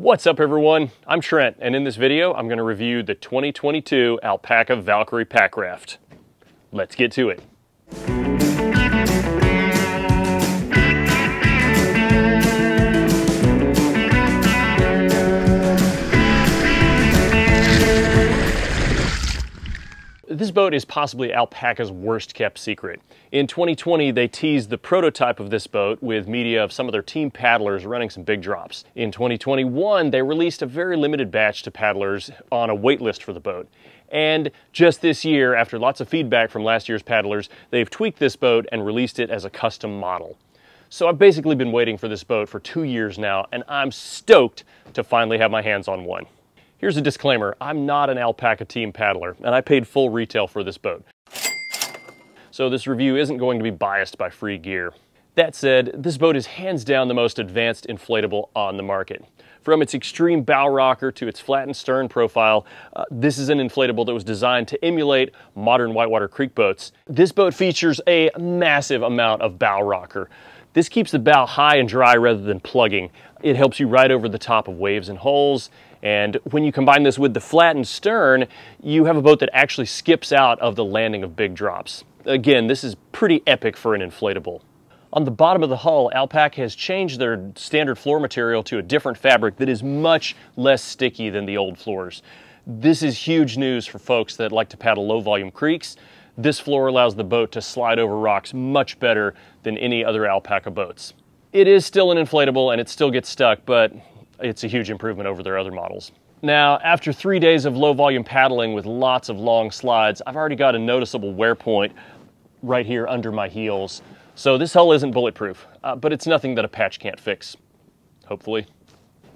What's up everyone? I'm Trent and in this video I'm going to review the 2022 Alpacka Valkyrie Packraft. Let's get to it. This boat is possibly Alpacka's worst kept secret. In 2020, they teased the prototype of this boat with media of some of their team paddlers running some big drops. In 2021, they released a very limited batch to paddlers on a wait list for the boat. And just this year, after lots of feedback from last year's paddlers, they've tweaked this boat and released it as a custom model. So I've basically been waiting for this boat for two years now, and I'm stoked to finally have my hands on one. Here's a disclaimer, I'm not an Alpacka team paddler, and I paid full retail for this boat. So this review isn't going to be biased by free gear. That said, this boat is hands down the most advanced inflatable on the market. From its extreme bow rocker to its flattened stern profile, uh, this is an inflatable that was designed to emulate modern whitewater creek boats. This boat features a massive amount of bow rocker. This keeps the bow high and dry rather than plugging. It helps you ride over the top of waves and holes, and when you combine this with the flattened stern, you have a boat that actually skips out of the landing of big drops. Again, this is pretty epic for an inflatable. On the bottom of the hull, Alpacka has changed their standard floor material to a different fabric that is much less sticky than the old floors. This is huge news for folks that like to paddle low volume creeks. This floor allows the boat to slide over rocks much better than any other Alpacka boats. It is still an inflatable and it still gets stuck, but it's a huge improvement over their other models. Now, after three days of low volume paddling with lots of long slides, I've already got a noticeable wear point right here under my heels. So this hull isn't bulletproof, uh, but it's nothing that a patch can't fix, hopefully.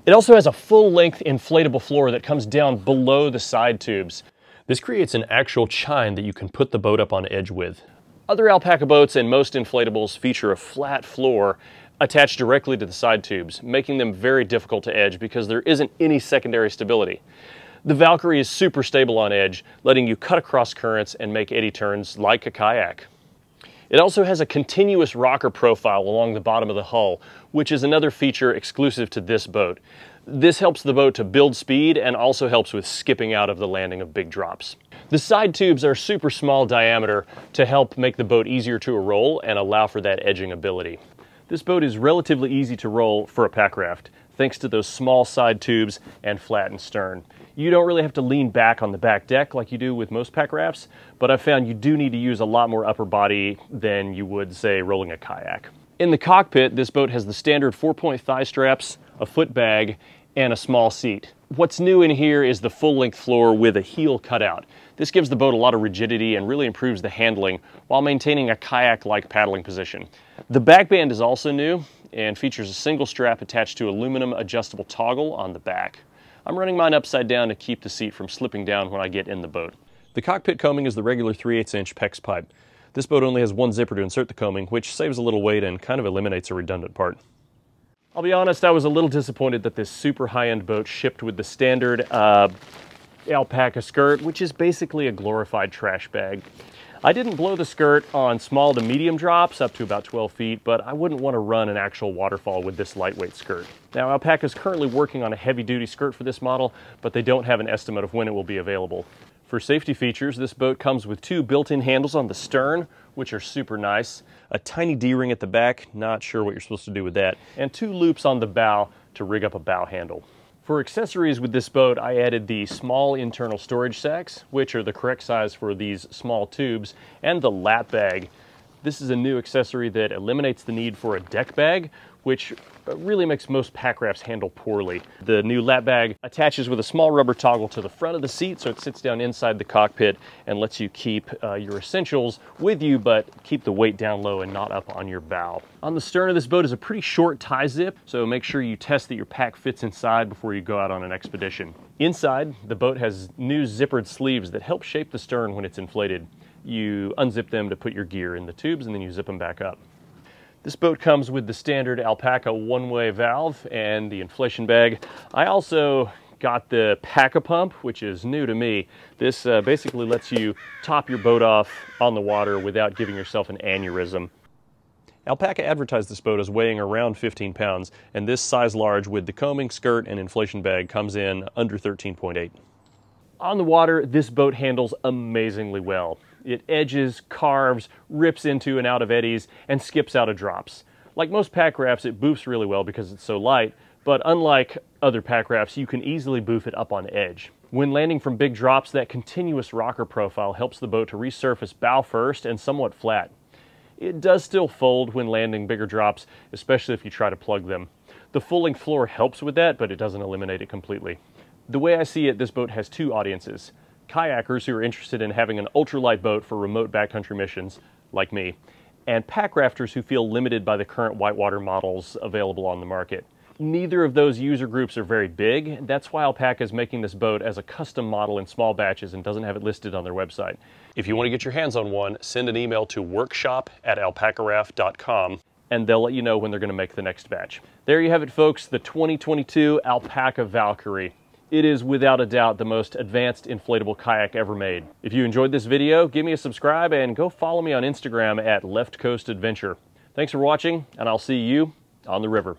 It also has a full-length inflatable floor that comes down below the side tubes. This creates an actual chine that you can put the boat up on edge with. Other Alpacka boats and most inflatables feature a flat floor attached directly to the side tubes, making them very difficult to edge because there isn't any secondary stability. The Valkyrie is super stable on edge, letting you cut across currents and make eddy turns like a kayak. It also has a continuous rocker profile along the bottom of the hull, which is another feature exclusive to this boat. This helps the boat to build speed and also helps with skipping out of the landing of big drops. The side tubes are super small diameter to help make the boat easier to roll and allow for that edging ability. This boat is relatively easy to roll for a pack raft, thanks to those small side tubes and flattened stern. You don't really have to lean back on the back deck like you do with most pack rafts, but I've found you do need to use a lot more upper body than you would, say, rolling a kayak. In the cockpit, this boat has the standard four-point thigh straps, a foot bag, and a small seat. What's new in here is the full-length floor with a heel cutout. This gives the boat a lot of rigidity and really improves the handling while maintaining a kayak-like paddling position. The back band is also new and features a single strap attached to aluminum adjustable toggle on the back. I'm running mine upside down to keep the seat from slipping down when I get in the boat. The cockpit coaming is the regular 3 8 inch PEX pipe. This boat only has one zipper to insert the coaming, which saves a little weight and kind of eliminates a redundant part. I'll be honest, I was a little disappointed that this super high-end boat shipped with the standard uh, Alpacka skirt, which is basically a glorified trash bag. I didn't blow the skirt on small to medium drops up to about 12 feet, but I wouldn't want to run an actual waterfall with this lightweight skirt. Now Alpacka is currently working on a heavy duty skirt for this model, but they don't have an estimate of when it will be available. For safety features, this boat comes with two built-in handles on the stern, which are super nice, a tiny D-ring at the back, not sure what you're supposed to do with that, and two loops on the bow to rig up a bow handle. For accessories with this boat, I added the small internal storage sacks, which are the correct size for these small tubes, and the lap bag. This is a new accessory that eliminates the need for a deck bag, which really makes most pack rafts handle poorly. The new lap bag attaches with a small rubber toggle to the front of the seat so it sits down inside the cockpit and lets you keep uh, your essentials with you but keep the weight down low and not up on your bow. On the stern of this boat is a pretty short ti-zip so make sure you test that your pack fits inside before you go out on an expedition. Inside, the boat has new zippered sleeves that help shape the stern when it's inflated. You unzip them to put your gear in the tubes and then you zip them back up. This boat comes with the standard Alpacka one-way valve and the inflation bag. I also got the Pack-A-Pump, which is new to me. This uh, basically lets you top your boat off on the water without giving yourself an aneurysm. Alpacka advertised this boat as weighing around 15 pounds, and this size large with the coaming, skirt, and inflation bag comes in under 13.8. On the water, this boat handles amazingly well. It edges, carves, rips into and out of eddies, and skips out of drops. Like most pack rafts, it boofs really well because it's so light, but unlike other pack rafts, you can easily boof it up on edge. When landing from big drops, that continuous rocker profile helps the boat to resurface bow first and somewhat flat. It does still fold when landing bigger drops, especially if you try to plug them. The full-length floor helps with that, but it doesn't eliminate it completely. The way I see it, this boat has two audiences. Kayakers who are interested in having an ultralight boat for remote backcountry missions, like me, and pack rafters who feel limited by the current whitewater models available on the market. Neither of those user groups are very big. That's why Alpacka is making this boat as a custom model in small batches and doesn't have it listed on their website. If you want to get your hands on one, send an email to workshop at alpackaraft.com and they'll let you know when they're going to make the next batch. There you have it, folks, the 2022 Alpacka Valkyrie. It is without a doubt the most advanced inflatable kayak ever made. If you enjoyed this video, give me a subscribe and go follow me on Instagram at Left Coast Adventure. Thanks for watching, and I'll see you on the river.